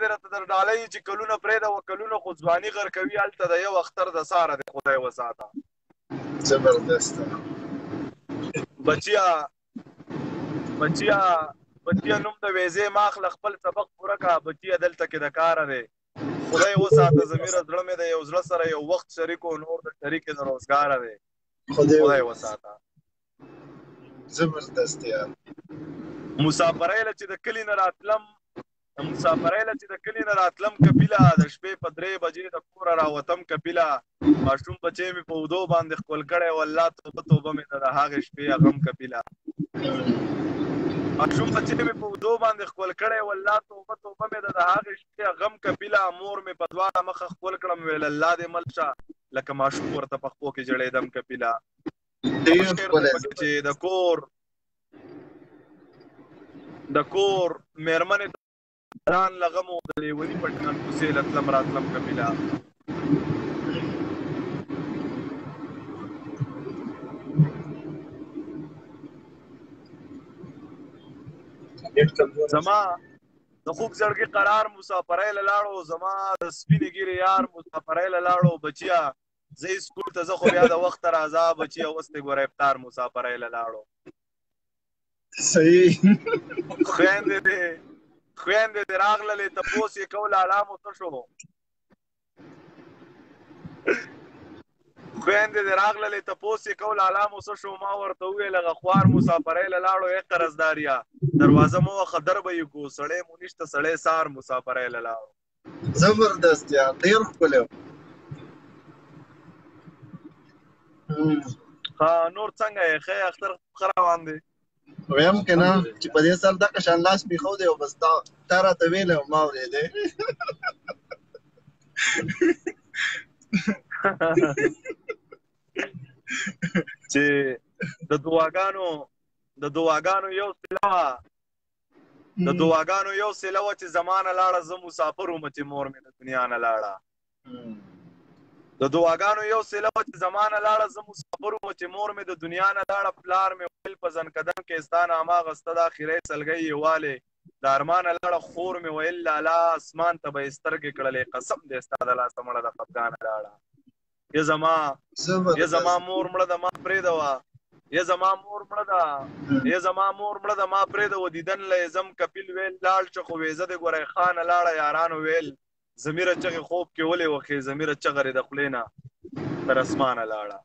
دی راته در ډاله یې چې کلونه پرېږده و کلونه خو ځواني غر کوي هلته د یو اختر د ساره دی خدای وساته زبردست بچیا بچیا بچیا نوم د ویزې ماخله خپل سبق پوره کا بچیا دلته کې د کار دی خدای وساته زمير زړه مې د یو زړه سره یو وخت شریکو نور د شریک د روزګار دی خدای وساته زبردست یار مسافرای له چې د کلی نه راتلم د مسافرۍ له چې د کلي نه راتلم کپیله د شپې په درې بجې د کوره راوتم کپیله ماشوم بچی مې په اودو باندې ښکل کړی و الله توبه توبه مې ده د هغې شپې غم کپیله ماشوم بچی مې په اودو باندې ښکل کړی و الله توبه توبه مې ده د هغې شپې غم کپیله مور مې په دواړه مخه ښکل کړم ویل الله دې مل شه لکه ماشوم ورته په خپو کې جړېدم کپیله چې د کور د کور مېرمنې ځان له غمو د لیوني په ټان کوڅې له تلم راتلم کمیله زما د خوږ زړګي قرار مسافرۍ له لاړو زما د سپینې ګیرې یار مسافرۍ له لاړو بچیا زه سکول ته زه خو بیا د وخت راځه بچي او واستې ګور افطار مسافر ای لاړو صحیح خويندې دې خويندې دې راغللې ته پوس یې کول اړه مو څه شو خويندې دې راغللې ته پوس یې کول اړه مو څه شو ما ورته وویل هغه خوار مسافر ای لاړو یې قرضداریا دروازه مو خدر به یې کو سړی مو نشته سړی سار مسافر ای لاړو زبردست یا ډیر ښکلی ها نور څنګه یې ښه اختر ښه روان دی ویم که نه چې په دې سر دغه شان لاس مې ښو دی او بس تا تا راته ویلی او ما اورېدی چې د دعاګانو د دعاګانو یو سلا د دعاګانو یو سله و چې زمانه لاړه زه مسافر وم چې مور مې د دنیا نه لاړه د دعاګانو یو سیله چې زمانه لاړه زه مسافر وم چې مور مې د دنیا نه لاړه پلار مې ویل په ځنکدن کې ستا نامه اخیسته د اخرې سلګۍ یې والې د ارمانه لاړه خور مې ویل لالا اسمان ته به یې سترګې کړلې قسم دی ستا د لاسه مړه د خفګانه لاړه یا زما یا زما مور مړه ده ما پرې ده وا یا زما مور مړه ده یا زما مور مړه ده ما پرې ده و دیدن لې زم کپیل ویل لاړ چې خو ویزه د ګورې خان لاړه یارانو ویل زمیره چغه خوب کې ولې وخې زمیره چغه د خلینا تر اسمانه لاړه